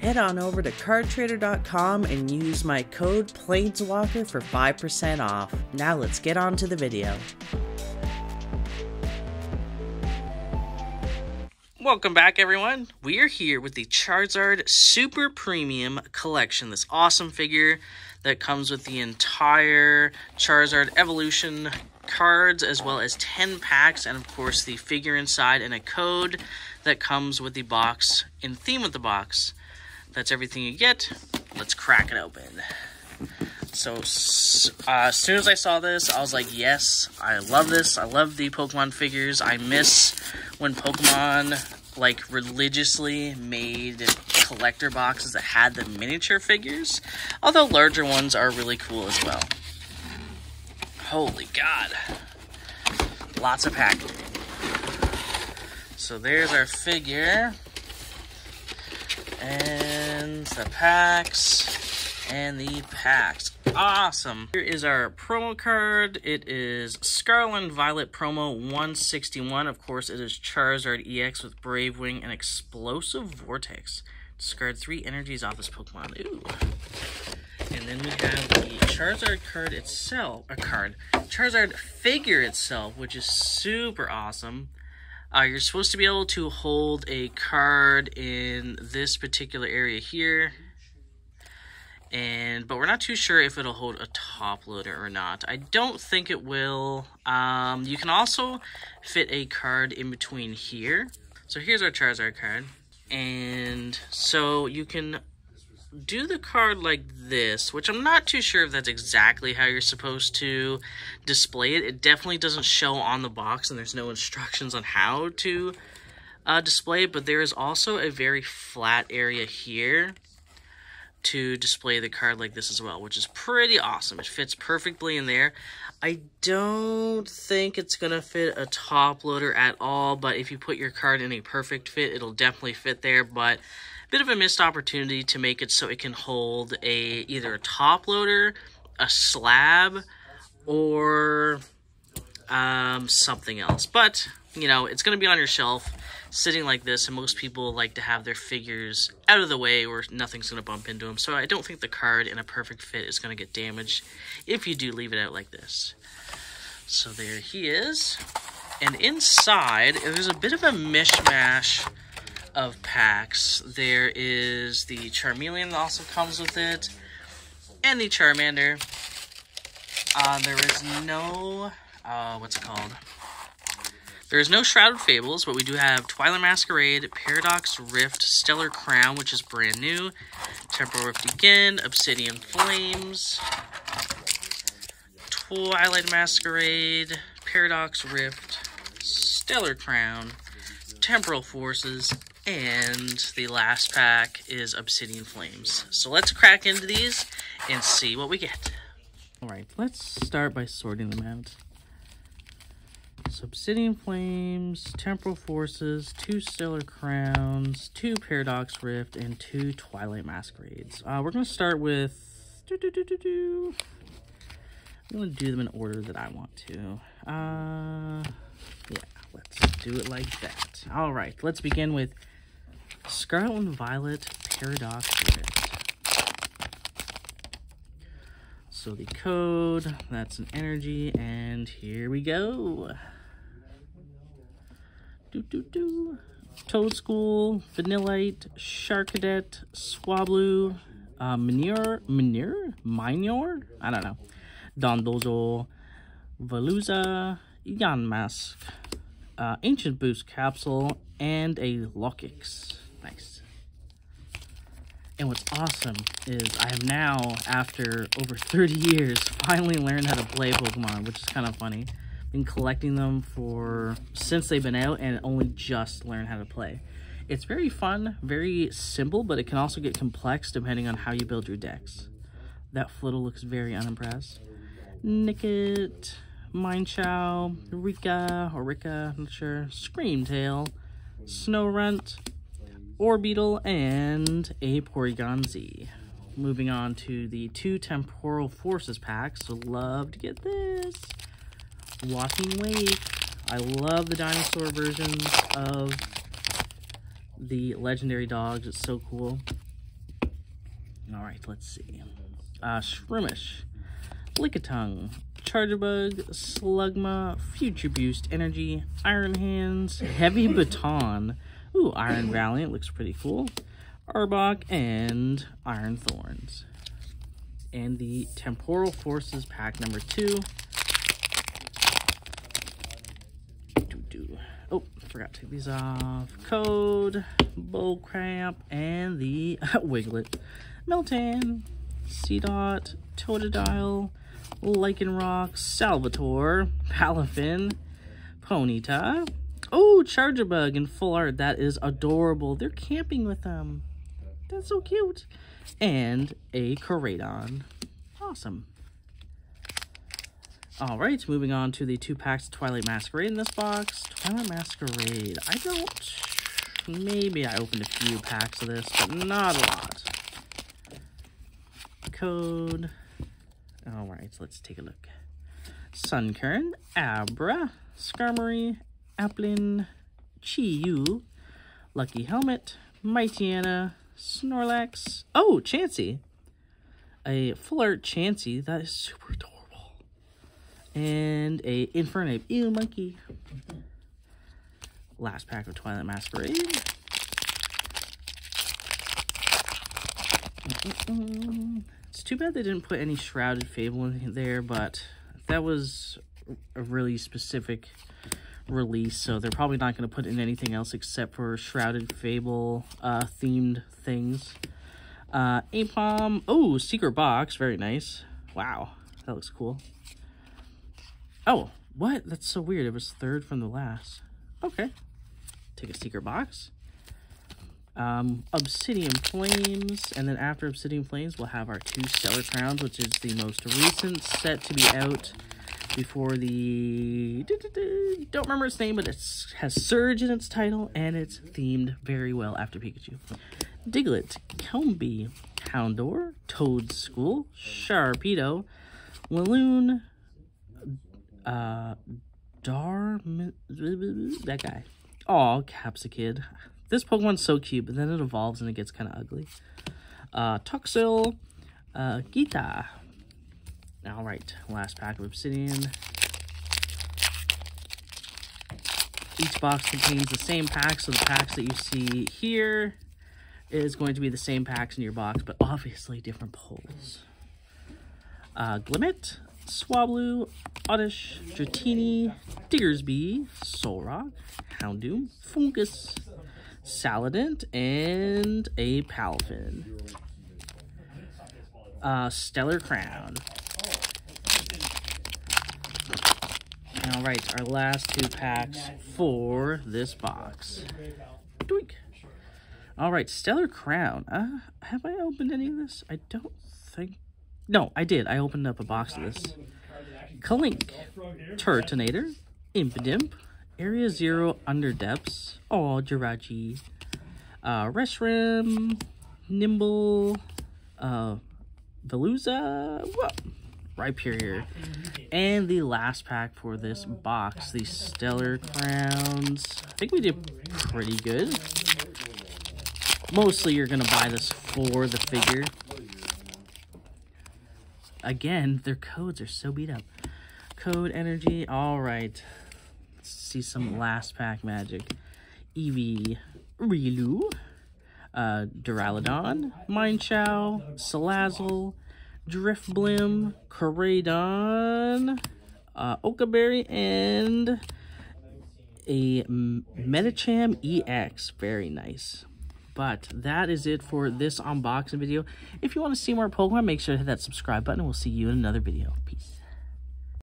head on over to cardtrader.com and use my code Planeswalker for 5% off. Now let's get on to the video. Welcome back, everyone. We are here with the Charizard Super Premium Collection, this awesome figure that comes with the entire Charizard Evolution cards, as well as 10 packs, and of course the figure inside and a code that comes with the box in theme with the box. That's everything you get. Let's crack it open. So, uh, as soon as I saw this, I was like, yes, I love this. I love the Pokemon figures. I miss when Pokemon like religiously made collector boxes that had the miniature figures, although larger ones are really cool as well. Holy God. Lots of packaging. So there's our figure. And the packs. And the packs awesome. Here is our promo card. It is Scarlet Violet promo 161. Of course, it is Charizard EX with Brave Wing and Explosive Vortex. Discard three energies off this Pokemon. Ooh. And then we have the Charizard card itself, a card, Charizard figure itself, which is super awesome. Uh, you're supposed to be able to hold a card in this particular area here and but we're not too sure if it'll hold a top loader or not. I don't think it will. Um, you can also fit a card in between here. So here's our Charizard card, and so you can do the card like this, which I'm not too sure if that's exactly how you're supposed to display it. It definitely doesn't show on the box, and there's no instructions on how to uh, display it, but there is also a very flat area here to display the card like this as well, which is pretty awesome. It fits perfectly in there. I don't think it's going to fit a top loader at all, but if you put your card in a perfect fit, it'll definitely fit there, but a bit of a missed opportunity to make it so it can hold a either a top loader, a slab, or um, something else. But, you know, it's going to be on your shelf sitting like this, and most people like to have their figures out of the way where nothing's going to bump into them. So I don't think the card in a perfect fit is going to get damaged if you do leave it out like this. So there he is. And inside, there's a bit of a mishmash of packs. There is the Charmeleon that also comes with it, and the Charmander. Uh, there is no, uh, what's it called? There is no Shrouded Fables, but we do have Twilight Masquerade, Paradox Rift, Stellar Crown, which is brand new, Temporal Rift again, Obsidian Flames, Twilight Masquerade, Paradox Rift, Stellar Crown, Temporal Forces, and the last pack is Obsidian Flames. So let's crack into these and see what we get. Alright, let's start by sorting them out. Obsidian Flames, Temporal Forces, two Stellar Crowns, two Paradox Rift, and two Twilight Masquerades. Uh, we're going to start with... I'm going to do them in order that I want to. Uh, yeah, let's do it like that. All right, let's begin with Scarlet and Violet Paradox Rift. So the code, that's an energy, and here we go. Do, do, do. Toedscool, Vanillite, Charcadet, Swablu, uh, Manure, Manure? Minor? I don't know. Dondozo, Veluza, Yamask, uh, Ancient Boost Capsule, and a Lokix. Nice. And what's awesome is I have now, after over 30 years, finally learned how to play Pokemon, which is kind of funny been collecting them for since they've been out and only just learned how to play. It's very fun, very simple, but it can also get complex depending on how you build your decks. That Flittle looks very unimpressed. Nickit, Mienshao, Rika, or Rika, I'm not sure, Screamtail, Snorunt, Orbeetle, and a Porygon Z. Moving on to the two Temporal Forces packs, so love to get this. Walking Wake. I love the dinosaur versions of the legendary dogs. It's so cool. All right, let's see. Uh, Shroomish, Lickitung, Charjabug, Slugma, Future Boost Energy, Iron Hands, Heavy Baton, ooh, Iron Valiant looks pretty cool, Arbok, and Iron Thorns. And the Temporal Forces pack number two. Oh, forgot to take these off. Code, Bullcrap, and the Wiglet. Meltan, Seedot, Totodile, Lycanroc, Salvatore, Palafin, Ponyta. Oh, Charjabug in full art. That is adorable. They're camping with them. That's so cute. And a Koraidon. Awesome. Alright, moving on to the two packs of Twilight Masquerade in this box. Twilight Masquerade. I don't... Maybe I opened a few packs of this, but not a lot. Code. Alright, let's take a look. Sunkern, Abra, Skarmory, Applin, Chi-Yu, Lucky Helmet, Mightyena, Snorlax. Oh, Chansey. A full art Chansey. That is super adorable and a Infernape Ew Monkey. Last pack of Twilight Masquerade. It's too bad they didn't put any Shrouded Fable in there, but that was a really specific release, so they're probably not going to put in anything else except for Shrouded Fable uh, themed things. Uh, Aipom, oh, Secret Box, very nice. Wow, that looks cool. Oh, what? That's so weird. It was third from the last. Okay. Take a secret box. Um, Obsidian Flames, and then after Obsidian Flames, we'll have our two Stellar Crowns, which is the most recent set to be out before the... Don't remember its name, but it has Surge in its title, and it's themed very well after Pikachu. Diglett, Combee, Houndour, Toedscool, Sharpedo, Walloon, uh, Dar... That guy. Aw, Capsakid. This Pokemon's so cute, but then it evolves and it gets kind of ugly. Uh, Toxel, uh, Gita. Alright, last pack of Obsidian. Each box contains the same packs, so the packs that you see here is going to be the same packs in your box, but obviously different pulls. Uh, Glimmet, Swablu, Oddish, Dratini, Diggersby, Solrock, Houndoom, Foongus, Salandit, and a Palafin. Uh, Stellar Crown. Alright, our last two packs for this box. Doink. Alright, Stellar Crown. Uh, have I opened any of this? I don't think no, I did. I opened up a box of this. Klink, Turtonator, Impidimp, Area Zero Under Depths, Oh, Jirachi, uh, Reshiram, Nymble, uh, Veluza, whoa, Rhyperior, and the last pack for this box, the Stellar Crowns. I think we did pretty good. Mostly you're going to buy this for the figure. Again, their codes are so beat up. Code energy. All right. Let's see some last pack magic. Eevee, Riolu, uh, Duraludon, Mienshao, Salazzle, Drifblim, Koraidon, uh, Okaberry, and a Medicham EX. Very nice. But that is it for this unboxing video. If you want to see more Pokemon, make sure to hit that subscribe button. We'll see you in another video. Peace.